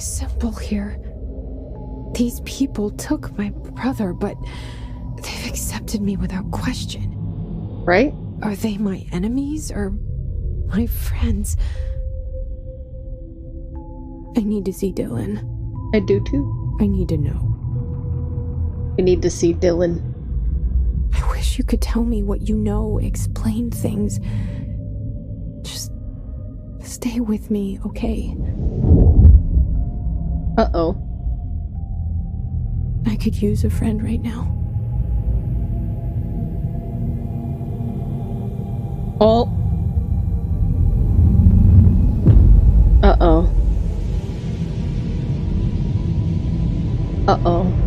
something simple here. These people took my brother, but they've accepted me without question. Right? Are they my enemies or my friends? I need to see Dylan. I do too. I need to know. We need to see Dylan. I wish you could tell me what you know, explain things. Just stay with me, okay? Uh oh. I could use a friend right now. All. Uh oh. Uh oh.